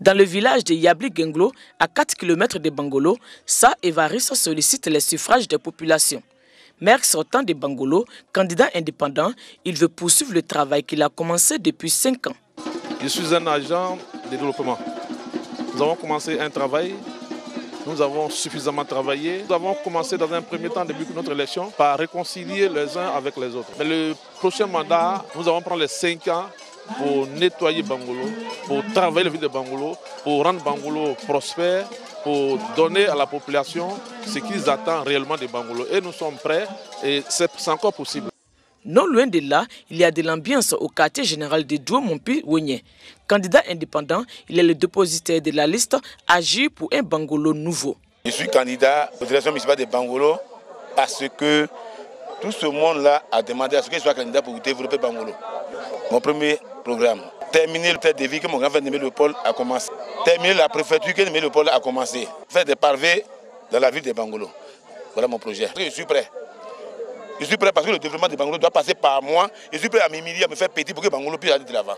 Dans le village de Yabli Genglo, à 4 km de Bangolo, Sa Evaris sollicite les suffrages des populations. Maire sortant de Bangolo, candidat indépendant, il veut poursuivre le travail qu'il a commencé depuis 5 ans. Je suis un agent de développement. Nous avons commencé un travail, nous avons suffisamment travaillé. Nous avons commencé dans un premier temps, depuis notre élection, par réconcilier les uns avec les autres. Mais le prochain mandat, nous allons prendre les 5 ans pour nettoyer Bangolo, pour travailler la ville de Bangolo, pour rendre Bangolo prospère, pour donner à la population ce qu'ils attendent réellement de Bangolo. Et nous sommes prêts et c'est encore possible. Non loin de là, il y a de l'ambiance au quartier général de Douomompi Wenye. Candidat indépendant, il est le dépositaire de la liste Agir pour un Bangolo nouveau. Je suis candidat aux élections municipales de Bangolo parce que tout ce monde-là a demandé à ce que je sois candidat pour développer Bangolo. Mon premier programme. Terminer le tête de vie que mon grand-frère le pôle a commencé. Terminer la préfecture que le pôle a commencé. Faire des parvés dans la ville de Bangolo. Voilà mon projet. Je suis prêt. Je suis prêt parce que le développement de Bangolo doit passer par moi. Je suis prêt à m'humilier, à me faire petit pour que Bangolo puisse aller de l'avant.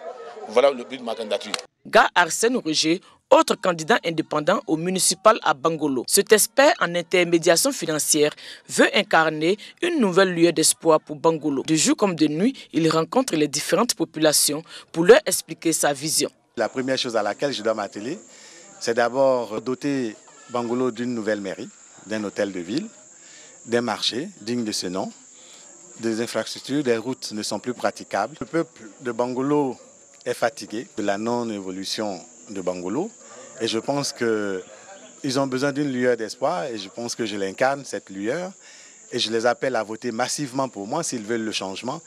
Voilà le but de ma candidature. Gars Arsène Roger, autre candidat indépendant au municipal à Bangolo. Cet expert en intermédiation financière veut incarner une nouvelle lieu d'espoir pour Bangolo. De jour comme de nuit, il rencontre les différentes populations pour leur expliquer sa vision. La première chose à laquelle je dois m'atteler, c'est d'abord doter Bangolo d'une nouvelle mairie, d'un hôtel de ville, d'un marché digne de ce nom, des infrastructures, des routes ne sont plus praticables. Le peuple de Bangolo est fatigué de la non-évolution de Bangolo et je pense qu'ils ont besoin d'une lueur d'espoir et je pense que je l'incarne, cette lueur, et je les appelle à voter massivement pour moi s'ils veulent le changement.